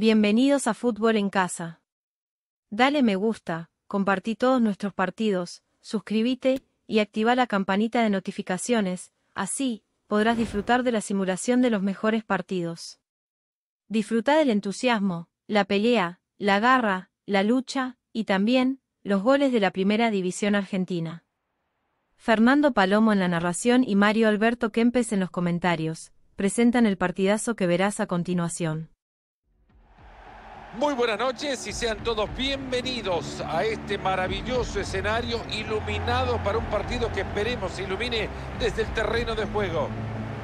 Bienvenidos a Fútbol en Casa. Dale me gusta, compartí todos nuestros partidos, suscríbete y activa la campanita de notificaciones, así podrás disfrutar de la simulación de los mejores partidos. Disfruta del entusiasmo, la pelea, la garra, la lucha y también los goles de la Primera División Argentina. Fernando Palomo en la narración y Mario Alberto Kempes en los comentarios, presentan el partidazo que verás a continuación. Muy buenas noches y sean todos bienvenidos a este maravilloso escenario iluminado para un partido que esperemos se ilumine desde el terreno de juego.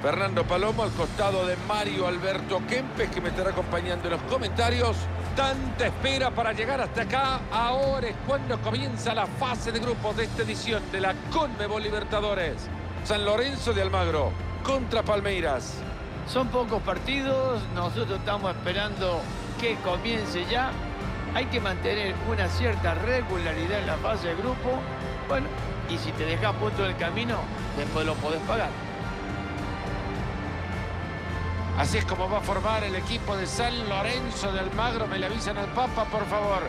Fernando Palomo al costado de Mario Alberto Kempes que me estará acompañando en los comentarios. Tanta espera para llegar hasta acá. Ahora es cuando comienza la fase de grupos de esta edición de la Conmebol Libertadores. San Lorenzo de Almagro contra Palmeiras. Son pocos partidos, nosotros estamos esperando que comience ya. Hay que mantener una cierta regularidad en la fase de grupo. Bueno, y si te dejas punto el camino, después lo podés pagar. Así es como va a formar el equipo de San Lorenzo de Almagro. Me le avisan al Papa, por favor.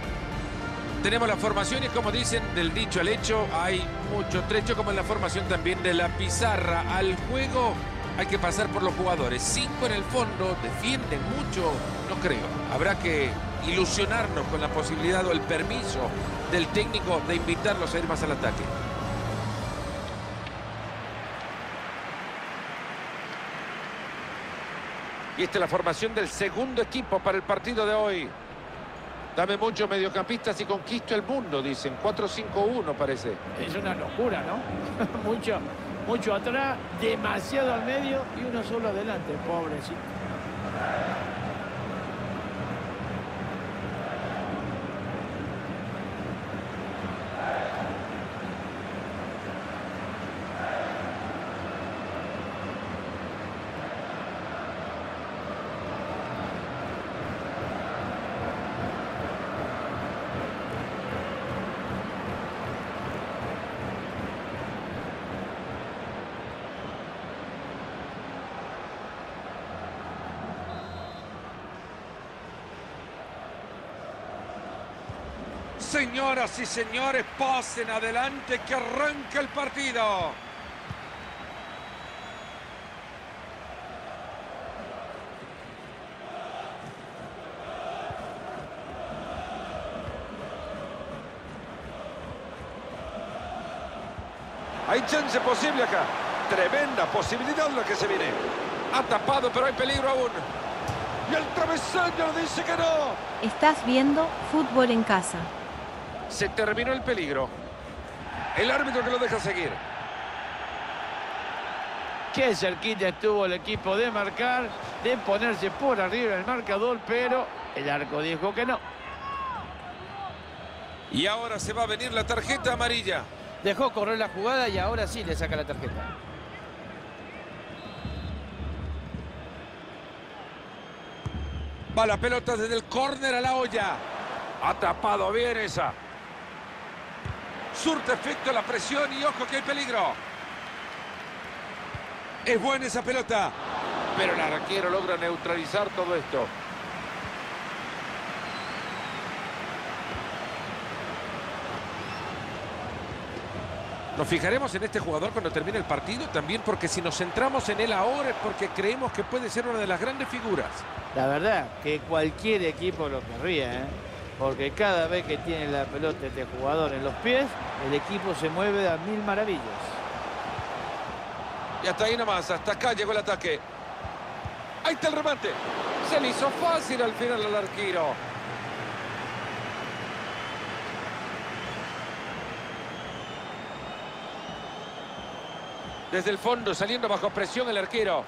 Tenemos las formaciones, como dicen, del dicho al hecho. Hay mucho trecho, como en la formación también de la pizarra. Al juego hay que pasar por los jugadores. Cinco en el fondo, defienden mucho, no creo. Habrá que ilusionarnos con la posibilidad o el permiso del técnico de invitarlos a ir más al ataque. Y esta es la formación del segundo equipo para el partido de hoy. Dame muchos mediocampistas y conquisto el mundo, dicen. 4-5-1 parece. Es una locura, ¿no? mucho, mucho atrás, demasiado al medio y uno solo adelante, pobrecito. Señoras y señores, pasen adelante que arranca el partido. Hay chance posible acá. Tremenda posibilidad lo que se viene. Ha tapado, pero hay peligro aún. Y el travesaño dice que no. Estás viendo Fútbol en Casa. Se terminó el peligro. El árbitro que lo deja seguir. Qué cerquita estuvo el equipo de marcar, de ponerse por arriba el marcador, pero el arco dijo que no. Y ahora se va a venir la tarjeta amarilla. Dejó correr la jugada y ahora sí le saca la tarjeta. Va la pelota desde el córner a la olla. Ha tapado bien esa. Surte efecto la presión y ojo que hay peligro. Es buena esa pelota. Pero el arquero logra neutralizar todo esto. Nos fijaremos en este jugador cuando termine el partido también porque si nos centramos en él ahora es porque creemos que puede ser una de las grandes figuras. La verdad que cualquier equipo lo querría, ¿eh? porque cada vez que tiene la pelota este jugador en los pies, el equipo se mueve a mil maravillas. Y hasta ahí nomás, hasta acá llegó el ataque. Ahí está el remate. Se le hizo fácil al final al arquero. Desde el fondo, saliendo bajo presión el arquero.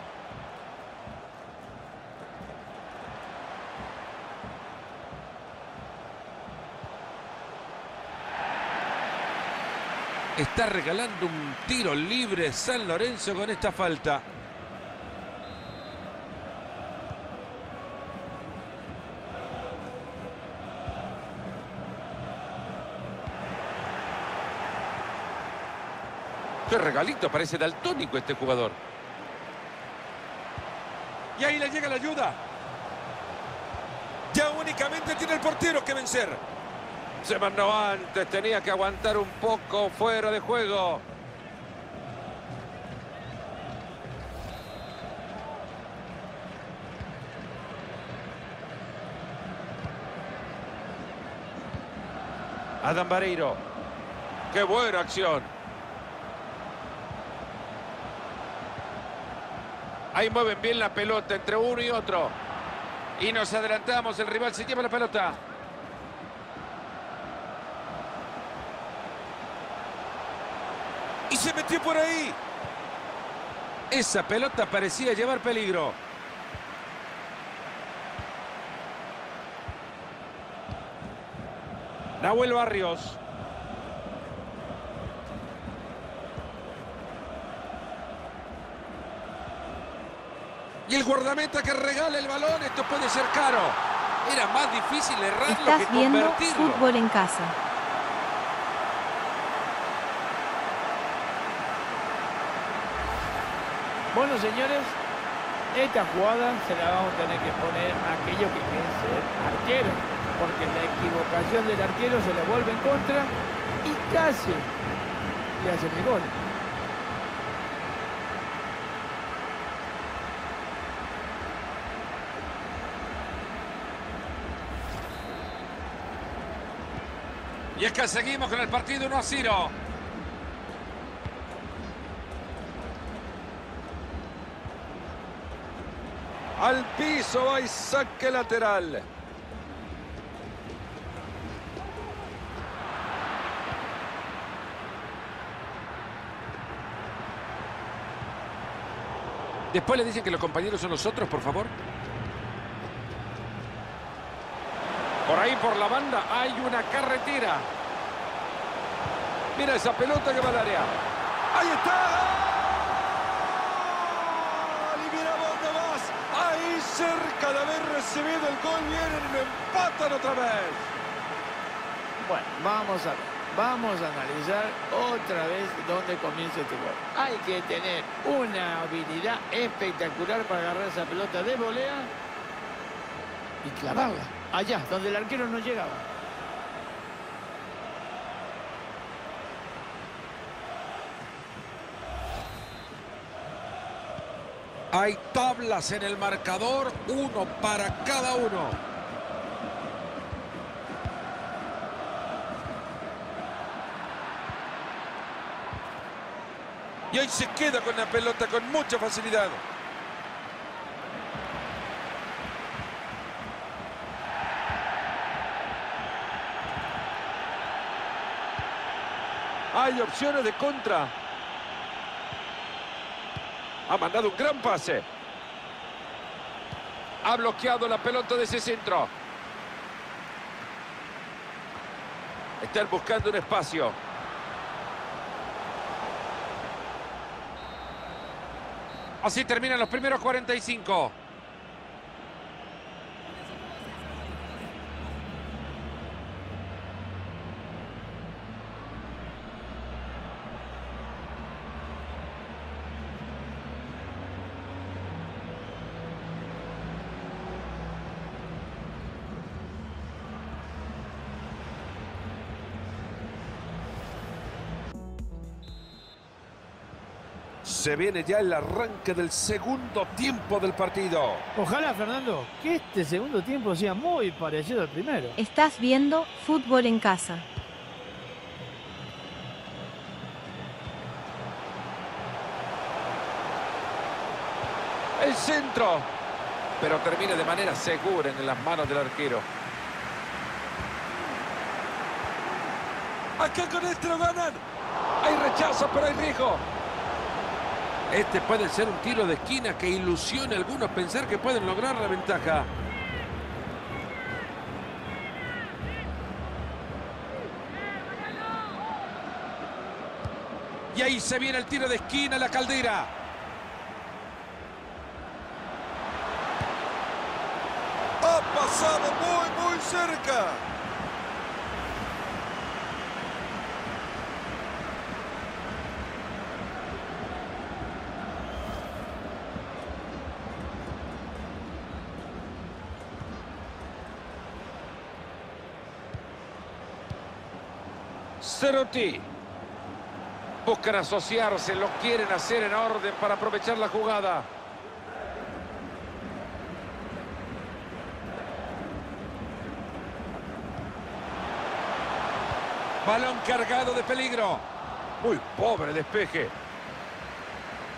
Está regalando un tiro libre San Lorenzo con esta falta. Qué regalito, parece daltónico este jugador. Y ahí le llega la ayuda. Ya únicamente tiene el portero que vencer. Se mandó antes, tenía que aguantar un poco fuera de juego. Adam Bareiro. ¡Qué buena acción! Ahí mueven bien la pelota entre uno y otro. Y nos adelantamos, el rival se lleva la pelota. Y se metió por ahí. Esa pelota parecía llevar peligro. Nahuel Barrios. Y el guardameta que regala el balón, esto puede ser caro. Era más difícil errarlo que Estás viendo convertirlo. fútbol en casa. Señores, esta jugada se la vamos a tener que poner a aquellos que quieren ser arqueros, porque la equivocación del arquero se le vuelve en contra y casi le hacen el gol. Y es que seguimos con el partido 1 a 0. Al piso va y saque lateral. Después le dicen que los compañeros son los otros, por favor. Por ahí, por la banda, hay una carretera. Mira esa pelota que va al área. ¡Ahí está! ¡Gol! Y mira dónde vas. Ahí cerca de haber recibido el gol. Vienen y lo empatan otra vez. Bueno, vamos a. Vamos a analizar otra vez dónde comienza este gol. Hay que tener una habilidad espectacular para agarrar esa pelota de volea y clavarla. Allá, donde el arquero no llegaba. Hay tablas en el marcador, uno para cada uno. Y hoy se queda con la pelota con mucha facilidad. Hay opciones de contra. Ha mandado un gran pase. Ha bloqueado la pelota de ese centro. Están buscando un espacio. Así terminan los primeros 45. Se viene ya el arranque del segundo tiempo del partido. Ojalá, Fernando, que este segundo tiempo sea muy parecido al primero. Estás viendo fútbol en casa. El centro. Pero termina de manera segura en las manos del arquero. Acá con este lo ganan. Hay rechazo, pero hay riesgo. Este puede ser un tiro de esquina que ilusione a algunos pensar que pueden lograr la ventaja. Y ahí se viene el tiro de esquina, la caldera. Ha pasado muy, muy cerca. Cerotti. Buscan asociarse, lo quieren hacer en orden para aprovechar la jugada. Balón cargado de peligro. Muy pobre despeje.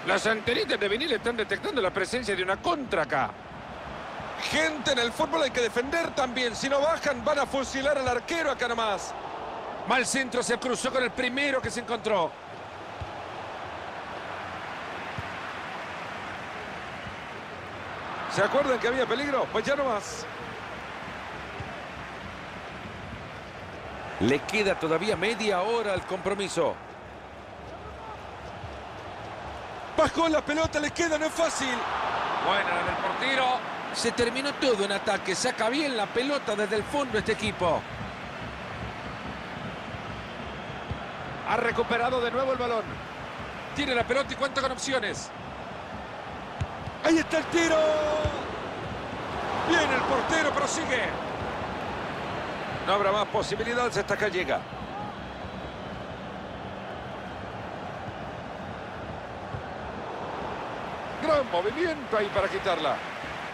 Las antenitas de vinil están detectando la presencia de una contra acá. Gente, en el fútbol hay que defender también. Si no bajan, van a fusilar al arquero acá nomás. Mal centro se cruzó con el primero que se encontró. ¿Se acuerdan que había peligro? Pues ya no más. Le queda todavía media hora al compromiso. Bajó la pelota, le queda, no es fácil. Buena la del portero. Se terminó todo en ataque. Saca bien la pelota desde el fondo este equipo. Ha recuperado de nuevo el balón. Tiene la pelota y cuenta con opciones. Ahí está el tiro. Viene el portero, pero sigue. No habrá más posibilidades hasta acá llega. Gran movimiento ahí para quitarla.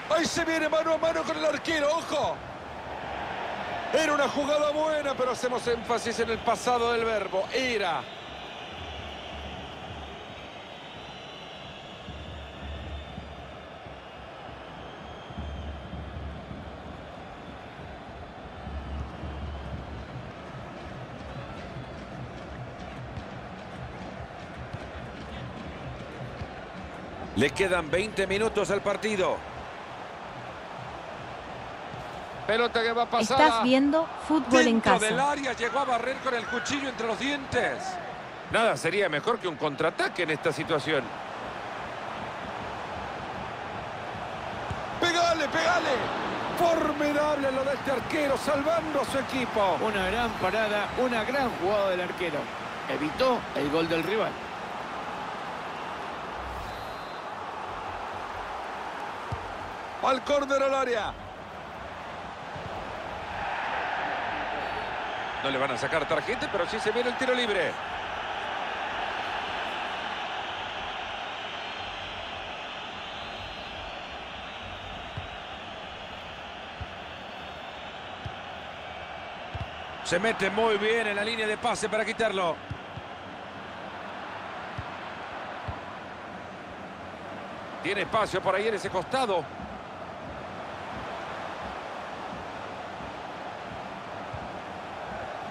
Ahí se viene mano a mano con el arquero, ojo. Era una jugada buena, pero hacemos énfasis en el pasado del verbo. Era. Le quedan 20 minutos al partido. Pelota que va a pasar. Estás viendo fútbol en casa. del área llegó a barrer con el cuchillo entre los dientes. Nada sería mejor que un contraataque en esta situación. Pegale, pegale. Formidable lo de este arquero, salvando a su equipo. Una gran parada, una gran jugada del arquero. Evitó el gol del rival. Al córner al área. No le van a sacar tarjeta, pero sí se viene el tiro libre. Se mete muy bien en la línea de pase para quitarlo. Tiene espacio por ahí en ese costado.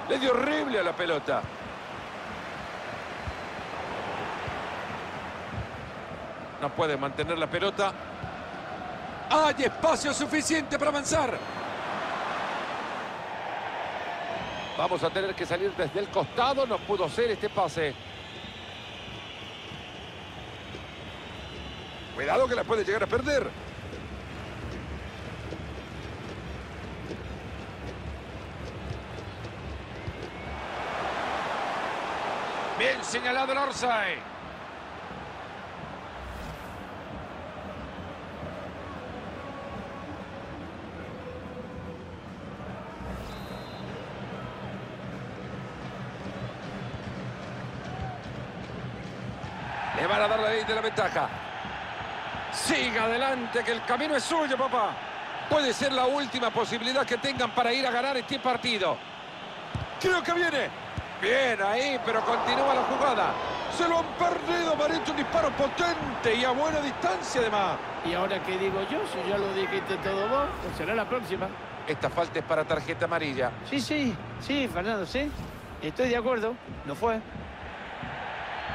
Le dio horrible a la pelota. No puede mantener la pelota. Hay espacio suficiente para avanzar. Vamos a tener que salir desde el costado. No pudo ser este pase. Cuidado que la puede llegar a perder. Bien señalado el Orsay. Le van a dar la ley de la ventaja. Siga adelante, que el camino es suyo, papá. Puede ser la última posibilidad que tengan para ir a ganar este partido. Creo que viene. Bien ahí, pero continúa la jugada. Se lo han perdido, Marito. Un disparo potente y a buena distancia además. ¿Y ahora qué digo yo? Si ya lo dijiste todo vos, pues será la próxima. Esta falta es para tarjeta amarilla. Sí, sí, sí, Fernando, sí. Estoy de acuerdo. No fue.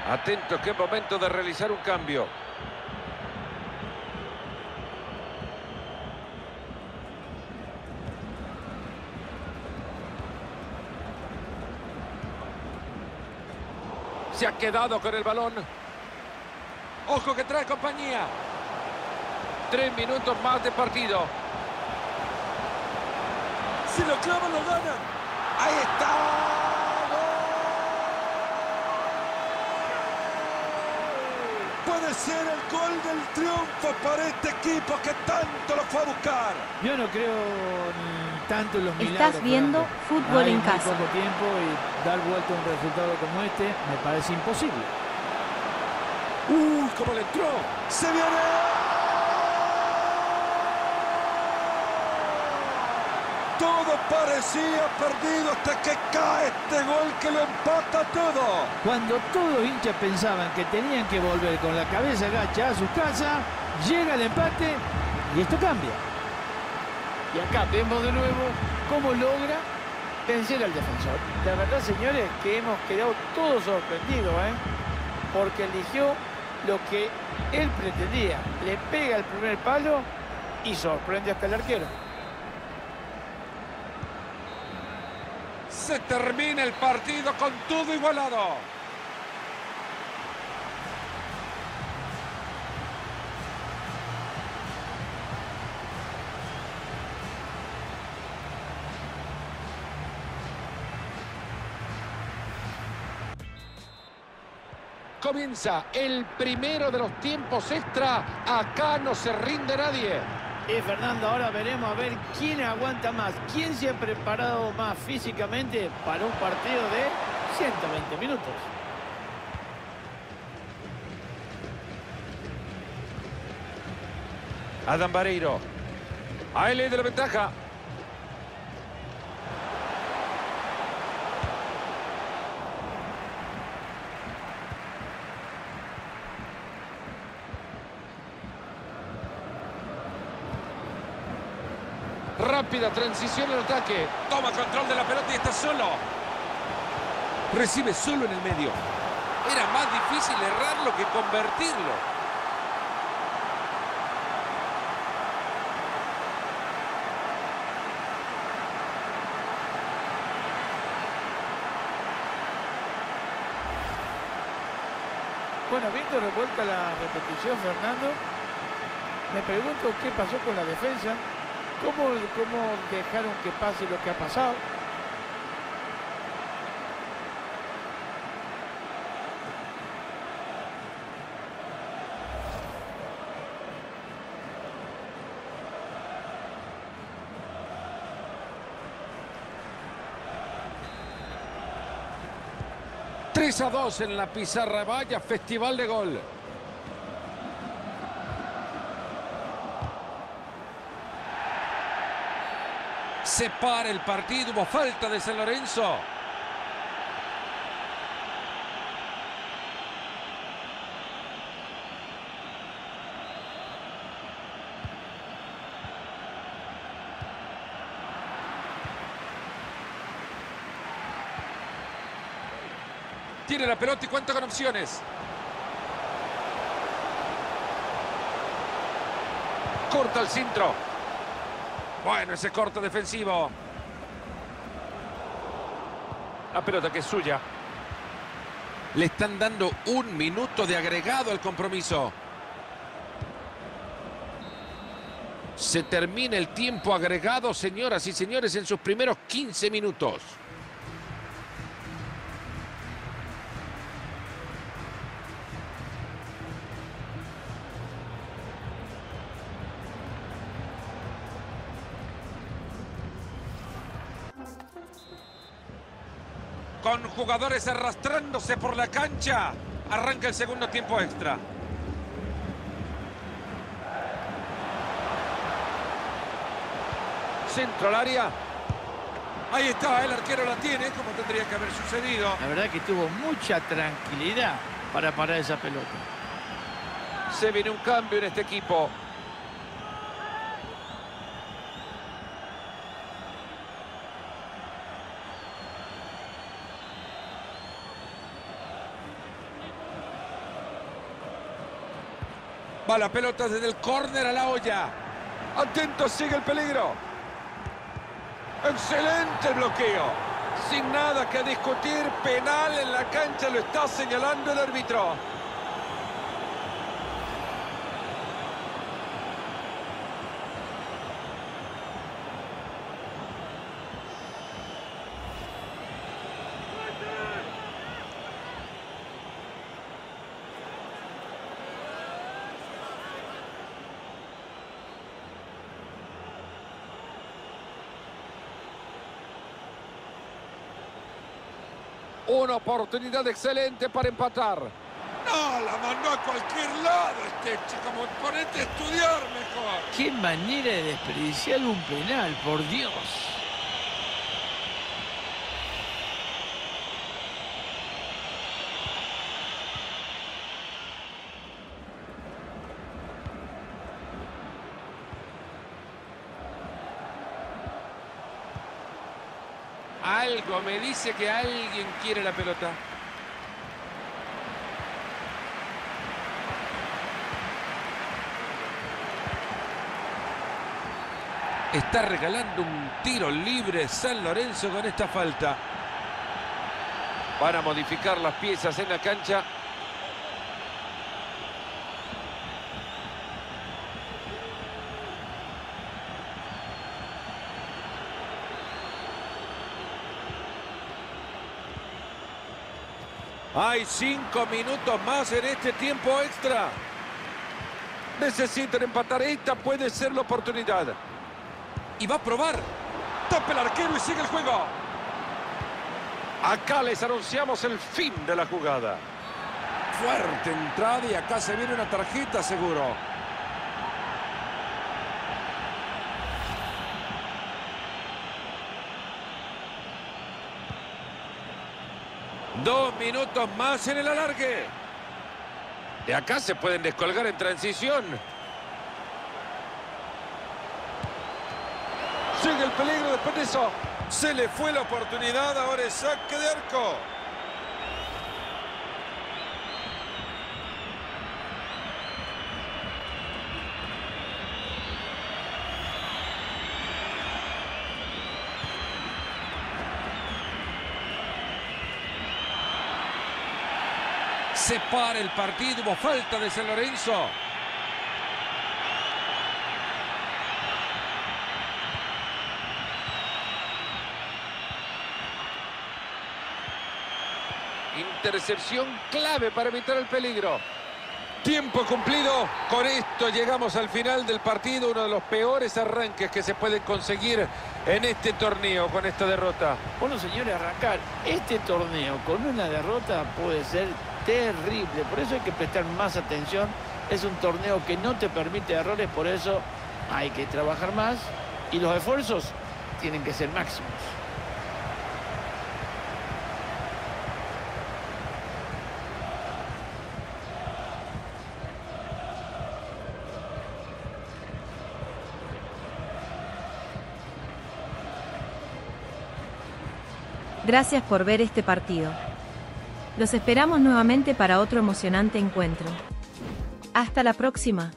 Atento, que es momento de realizar un cambio. Se ha quedado con el balón. Ojo que trae compañía. Tres minutos más de partido. Si lo clavan, lo ganan. Ahí está. Puede ser el gol del triunfo para este equipo que tanto lo fue a buscar. Yo no creo ni tanto en los milagros. Estás viendo fútbol Hay en casa. poco tiempo y dar vuelta a un resultado como este me parece imposible. ¡Uy, cómo le entró! ¡Se viene! Todo parecía perdido hasta que cae este gol que lo empata todo. Cuando todos los hinchas pensaban que tenían que volver con la cabeza gacha a su casa, llega el empate y esto cambia. Y acá vemos de nuevo cómo logra defensor. La verdad, señores, que hemos quedado todos sorprendidos, ¿eh? Porque eligió lo que él pretendía. Le pega el primer palo y sorprende hasta el arquero. Se termina el partido con todo igualado. Comienza el primero de los tiempos extra. Acá no se rinde nadie. Y Fernando, ahora veremos a ver quién aguanta más, quién se ha preparado más físicamente para un partido de 120 minutos. Adam Vareiro. A él de la ventaja. Rápida transición al ataque. Toma control de la pelota y está solo. Recibe solo en el medio. Era más difícil errarlo que convertirlo. Bueno, viendo revuelta la repetición, Fernando, me pregunto qué pasó con la defensa, cómo, cómo dejaron que pase lo que ha pasado. Tres a 2 en la pizarra vaya, festival de gol. Se para el partido, falta de San Lorenzo. Tiene la pelota y cuenta con opciones. Corta el centro. Bueno, ese corto defensivo. La pelota que es suya. Le están dando un minuto de agregado al compromiso. Se termina el tiempo agregado, señoras y señores, en sus primeros 15 minutos. Jugadores arrastrándose por la cancha. Arranca el segundo tiempo extra. Centro al área. Ahí está, el arquero la tiene, como tendría que haber sucedido. La verdad que tuvo mucha tranquilidad para parar esa pelota. Se viene un cambio en este equipo. Va la pelota desde el córner a la olla. Atento, sigue el peligro. Excelente bloqueo. Sin nada que discutir, penal en la cancha lo está señalando el árbitro. Una oportunidad excelente para empatar. No, la mandó a cualquier lado este chico. Ponete a estudiar mejor. Qué manera de desperdiciar un penal, por Dios. Algo me dice que alguien quiere la pelota. Está regalando un tiro libre San Lorenzo con esta falta. Van a modificar las piezas en la cancha. Hay cinco minutos más en este tiempo extra. Necesitan empatar. Esta puede ser la oportunidad. Y va a probar. Tapa el arquero y sigue el juego. Acá les anunciamos el fin de la jugada. Fuerte entrada y acá se viene una tarjeta seguro. Dos minutos más en el alargue. De acá se pueden descolgar en transición. Sigue el peligro después de eso. Se le fue la oportunidad, ahora es saque de arco. Se para el partido, hubo falta de San Lorenzo. Intercepción clave para evitar el peligro. Tiempo cumplido. Con esto llegamos al final del partido. Uno de los peores arranques que se pueden conseguir en este torneo con esta derrota. Bueno, señores, arrancar este torneo con una derrota puede ser terrible. Por eso hay que prestar más atención. Es un torneo que no te permite errores, por eso hay que trabajar más. Y los esfuerzos tienen que ser máximos. Gracias por ver este partido. Los esperamos nuevamente para otro emocionante encuentro. Hasta la próxima.